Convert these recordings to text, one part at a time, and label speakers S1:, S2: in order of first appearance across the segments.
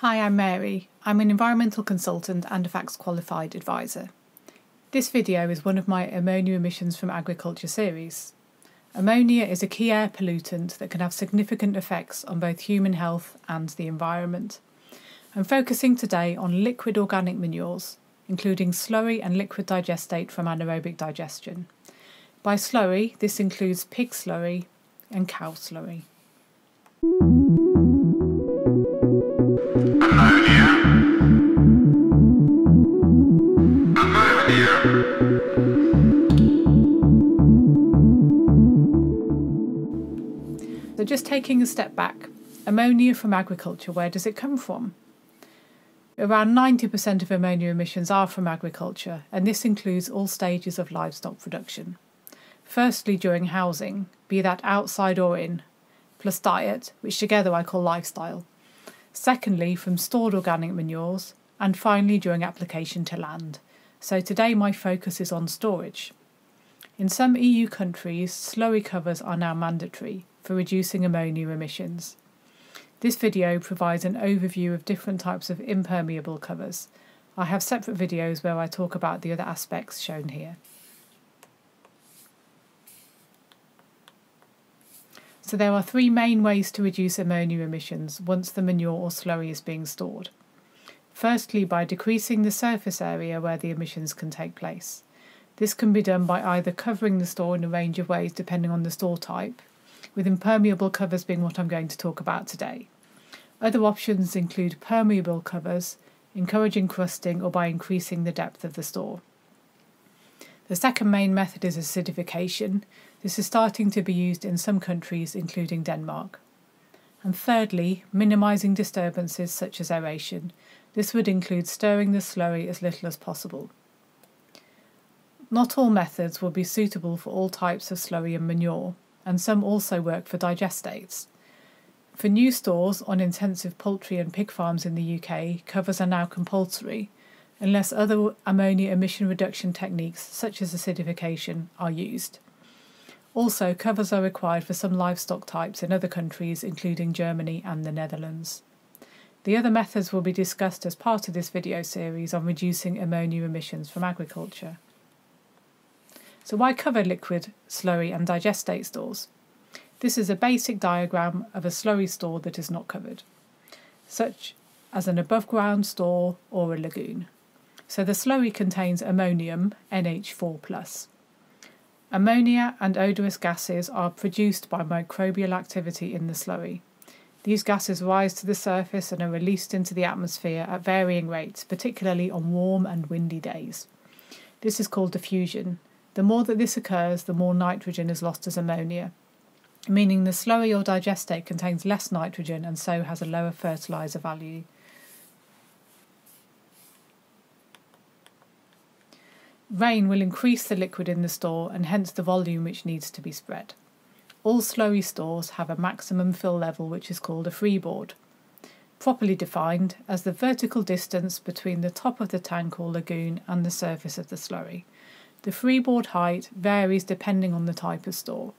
S1: Hi, I'm Mary. I'm an environmental consultant and a FACTS qualified advisor. This video is one of my ammonia emissions from agriculture series. Ammonia is a key air pollutant that can have significant effects on both human health and the environment. I'm focusing today on liquid organic manures, including slurry and liquid digestate from anaerobic digestion. By slurry, this includes pig slurry and cow slurry. Just taking a step back, ammonia from agriculture, where does it come from? Around 90% of ammonia emissions are from agriculture, and this includes all stages of livestock production. Firstly, during housing, be that outside or in, plus diet, which together I call lifestyle. Secondly, from stored organic manures, and finally during application to land. So today my focus is on storage. In some EU countries, slurry covers are now mandatory for reducing ammonia emissions. This video provides an overview of different types of impermeable covers. I have separate videos where I talk about the other aspects shown here. So there are three main ways to reduce ammonia emissions once the manure or slurry is being stored. Firstly, by decreasing the surface area where the emissions can take place. This can be done by either covering the store in a range of ways depending on the store type, with impermeable covers being what I'm going to talk about today. Other options include permeable covers, encouraging crusting, or by increasing the depth of the store. The second main method is acidification. This is starting to be used in some countries, including Denmark. And thirdly, minimising disturbances such as aeration. This would include stirring the slurry as little as possible. Not all methods will be suitable for all types of slurry and manure, and some also work for digestates. For new stores on intensive poultry and pig farms in the UK, covers are now compulsory, unless other ammonia emission reduction techniques such as acidification are used. Also, covers are required for some livestock types in other countries, including Germany and the Netherlands. The other methods will be discussed as part of this video series on reducing ammonia emissions from agriculture. So why cover liquid, slurry and digestate stores? This is a basic diagram of a slurry store that is not covered, such as an above ground store or a lagoon. So the slurry contains ammonium, NH4+. Ammonia and odorous gases are produced by microbial activity in the slurry. These gases rise to the surface and are released into the atmosphere at varying rates, particularly on warm and windy days. This is called diffusion. The more that this occurs, the more nitrogen is lost as ammonia, meaning the slurry or digestate contains less nitrogen and so has a lower fertilizer value. Rain will increase the liquid in the store and hence the volume which needs to be spread. All slurry stores have a maximum fill level which is called a freeboard, properly defined as the vertical distance between the top of the tank or lagoon and the surface of the slurry. The freeboard height varies depending on the type of store.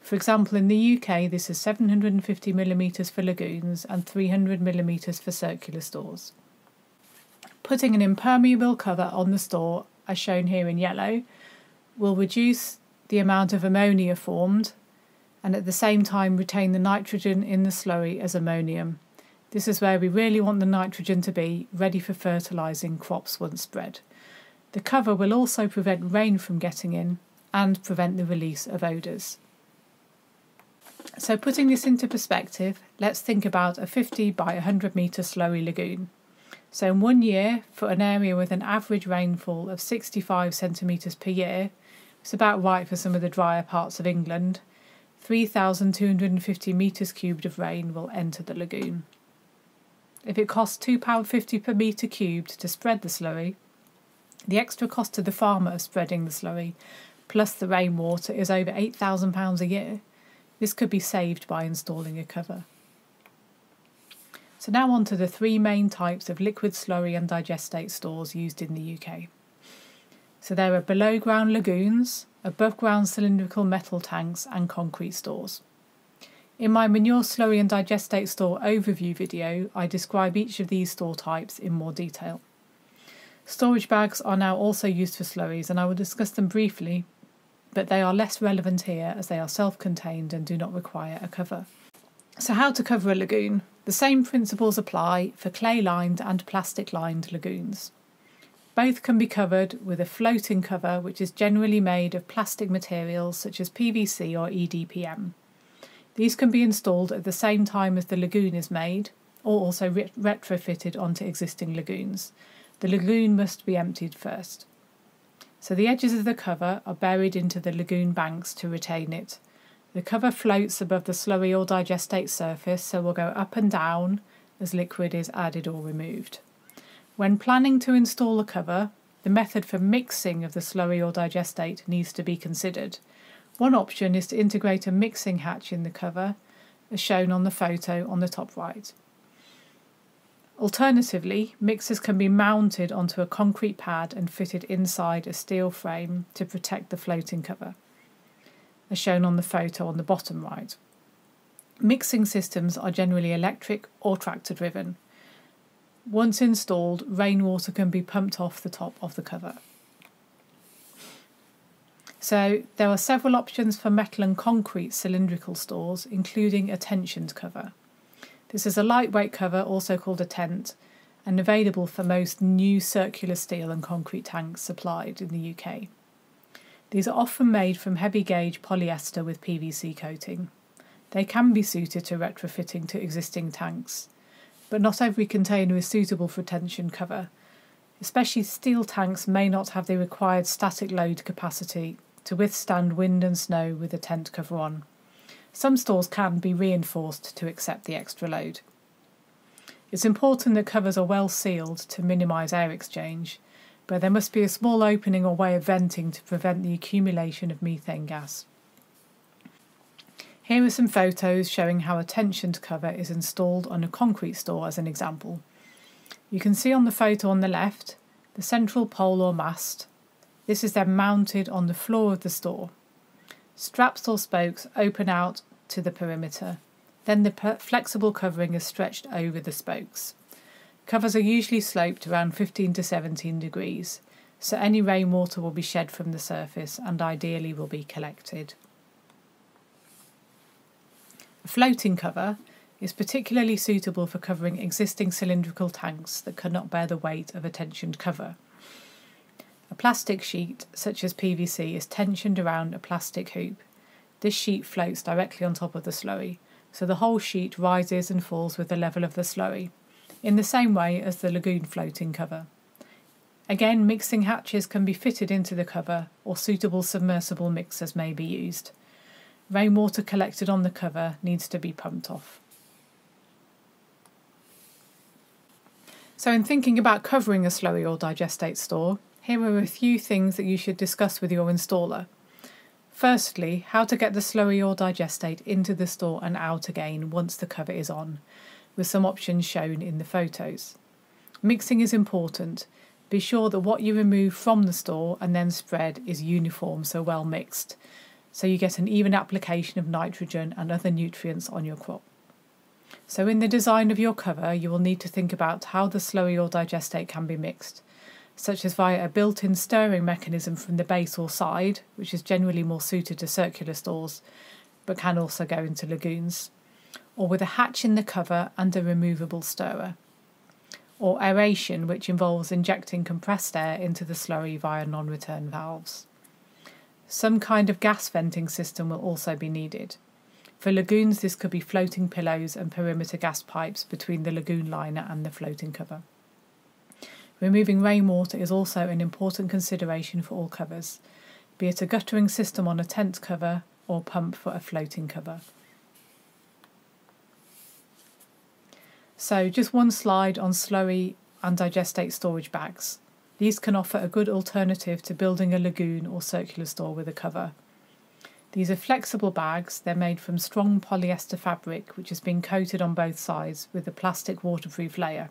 S1: For example, in the UK, this is 750 millimetres for lagoons and 300 millimetres for circular stores. Putting an impermeable cover on the store as shown here in yellow, will reduce the amount of ammonia formed and at the same time retain the nitrogen in the slurry as ammonium. This is where we really want the nitrogen to be, ready for fertilising crops once spread. The cover will also prevent rain from getting in and prevent the release of odours. So putting this into perspective, let's think about a 50 by 100 metre slurry lagoon. So, in one year, for an area with an average rainfall of 65 centimetres per year, it's about right for some of the drier parts of England, 3,250 metres cubed of rain will enter the lagoon. If it costs £2.50 per metre cubed to spread the slurry, the extra cost to the farmer of spreading the slurry, plus the rainwater, is over £8,000 a year. This could be saved by installing a cover. So now on to the three main types of liquid slurry and digestate stores used in the UK. So there are below ground lagoons, above ground cylindrical metal tanks and concrete stores. In my manure slurry and digestate store overview video, I describe each of these store types in more detail. Storage bags are now also used for slurries, and I will discuss them briefly, but they are less relevant here as they are self contained and do not require a cover. So, how to cover a lagoon? The same principles apply for clay lined and plastic lined lagoons. Both can be covered with a floating cover, which is generally made of plastic materials such as PVC or EDPM. These can be installed at the same time as the lagoon is made, or also retrofitted onto existing lagoons. The lagoon must be emptied first. So the edges of the cover are buried into the lagoon banks to retain it. The cover floats above the slurry or digestate surface, so will go up and down as liquid is added or removed. When planning to install the cover, the method for mixing of the slurry or digestate needs to be considered. One option is to integrate a mixing hatch in the cover, as shown on the photo on the top right. Alternatively, mixers can be mounted onto a concrete pad and fitted inside a steel frame to protect the floating cover, as shown on the photo on the bottom right. Mixing systems are generally electric or tractor driven. Once installed, rainwater can be pumped off the top of the cover. So there are several options for metal and concrete cylindrical stores, including a tensioned cover. This is a lightweight cover, also called a tent, and available for most new circular steel and concrete tanks supplied in the UK. These are often made from heavy gauge polyester with PVC coating. They can be suited to retrofitting to existing tanks, but not every container is suitable for tension cover. Especially steel tanks may not have the required static load capacity to withstand wind and snow with a tent cover on. Some stores can be reinforced to accept the extra load. It's important that covers are well sealed to minimise air exchange, but there must be a small opening or way of venting to prevent the accumulation of methane gas. Here are some photos showing how a tensioned cover is installed on a concrete store as an example. You can see on the photo on the left the central pole or mast. This is then mounted on the floor of the store. Straps or spokes open out to the perimeter. Then the flexible covering is stretched over the spokes. Covers are usually sloped around 15 to 17 degrees, so any rainwater will be shed from the surface and ideally will be collected. A floating cover is particularly suitable for covering existing cylindrical tanks that cannot bear the weight of a tensioned cover. A plastic sheet, such as PVC, is tensioned around a plastic hoop. This sheet floats directly on top of the slurry, so the whole sheet rises and falls with the level of the slurry, in the same way as the lagoon floating cover. Again, mixing hatches can be fitted into the cover, or suitable submersible mixers may be used. Rainwater collected on the cover needs to be pumped off. So, in thinking about covering a slurry or digestate store, here are a few things that you should discuss with your installer. Firstly, how to get the slurry or digestate into the store and out again once the cover is on, with some options shown in the photos. Mixing is important. Be sure that what you remove from the store and then spread is uniform, so well mixed so you get an even application of nitrogen and other nutrients on your crop. So, in the design of your cover, you will need to think about how the slurry or digestate can be mixed, such as via a built in stirring mechanism from the base or side, which is generally more suited to circular stores but can also go into lagoons, or with a hatch in the cover and a removable stirrer, or aeration, which involves injecting compressed air into the slurry via non return valves. Some kind of gas venting system will also be needed. For lagoons, this could be floating pillows and perimeter gas pipes between the lagoon liner and the floating cover. Removing rainwater is also an important consideration for all covers, be it a guttering system on a tent cover or pump for a floating cover. So, just one slide on slurry and digestate storage bags. These can offer a good alternative to building a lagoon or circular store with a cover. These are flexible bags, they're made from strong polyester fabric which has been coated on both sides with a plastic waterproof layer.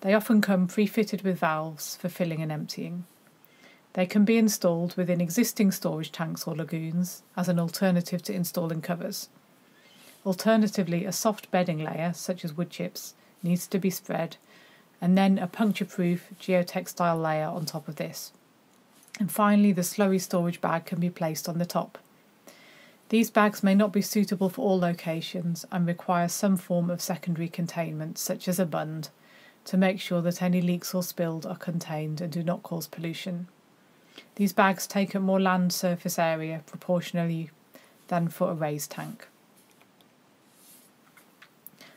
S1: They often come pre fitted with valves for filling and emptying. They can be installed within existing storage tanks or lagoons as an alternative to installing covers. Alternatively, a soft bedding layer, such as wood chips, needs to be spread, and then a puncture proof geotextile layer on top of this. And finally, the slurry storage bag can be placed on the top. These bags may not be suitable for all locations and require some form of secondary containment, such as a bund, to make sure that any leaks or spilled are contained and do not cause pollution. These bags take up more land surface area proportionally than for a raised tank.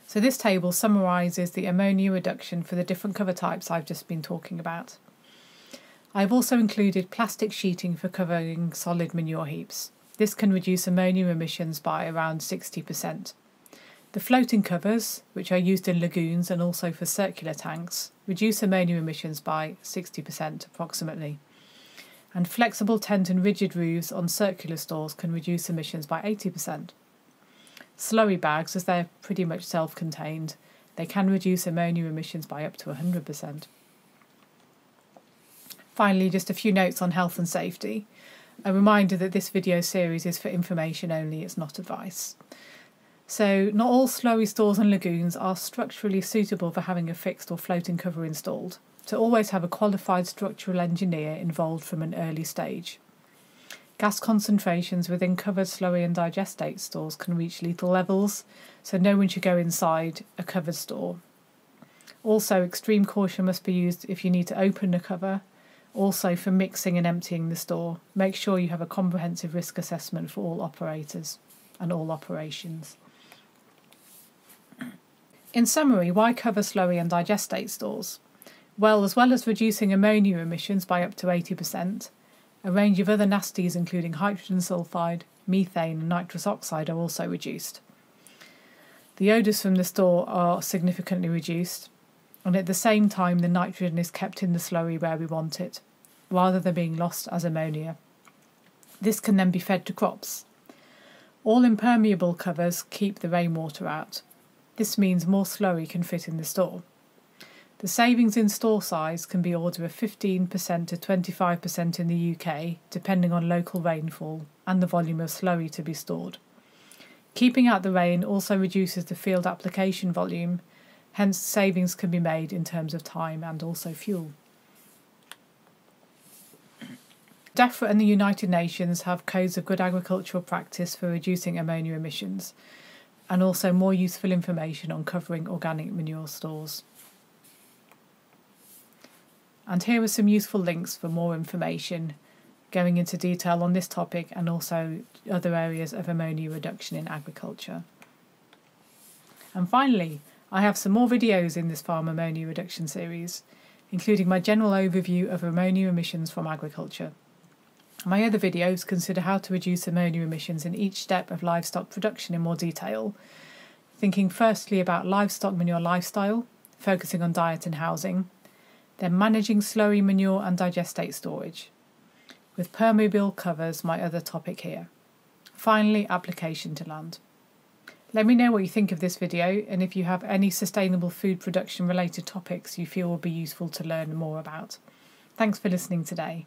S1: So this table summarises the ammonia reduction for the different cover types I've just been talking about. I've also included plastic sheeting for covering solid manure heaps. This can reduce ammonia emissions by around 60%. The floating covers, which are used in lagoons and also for circular tanks, reduce ammonia emissions by 60% approximately. And flexible tent and rigid roofs on circular stores can reduce emissions by 80%. Slurry bags, as they're pretty much self contained, they can reduce ammonia emissions by up to 100%. Finally, just a few notes on health and safety. A reminder that this video series is for information only, it's not advice. So, not all slurry stores and lagoons are structurally suitable for having a fixed or floating cover installed, so always have a qualified structural engineer involved from an early stage. Gas concentrations within covered slurry and digestate stores can reach lethal levels, so no one should go inside a covered store. Also, extreme caution must be used if you need to open a cover. Also, for mixing and emptying the store, make sure you have a comprehensive risk assessment for all operators and all operations. In summary, why cover slurry and digestate stores? Well, as well as reducing ammonia emissions by up to 80%, a range of other nasties, including hydrogen sulfide, methane, and nitrous oxide, are also reduced. The odours from the store are significantly reduced, and at the same time, the nitrogen is kept in the slurry where we want it, rather than being lost as ammonia. This can then be fed to crops. All impermeable covers keep the rainwater out, this means more slurry can fit in the store. The savings in store size can be order of 15% to 25% in the UK, depending on local rainfall and the volume of slurry to be stored. Keeping out the rain also reduces the field application volume, hence, savings can be made in terms of time and also fuel. DEFRA and the United Nations have codes of good agricultural practice for reducing ammonia emissions, and also more useful information on covering organic manure stores. And here are some useful links for more information going into detail on this topic and also other areas of ammonia reduction in agriculture. And finally, I have some more videos in this farm ammonia reduction series, including my general overview of ammonia emissions from agriculture. My other videos consider how to reduce ammonia emissions in each step of livestock production in more detail, thinking firstly about livestock manure lifestyle, focusing on diet and housing, then managing slurry manure and digestate storage. With permeable covers, my other topic here. Finally, application to land. Let me know what you think of this video and if you have any sustainable food production related topics you feel will be useful to learn more about. Thanks for listening today.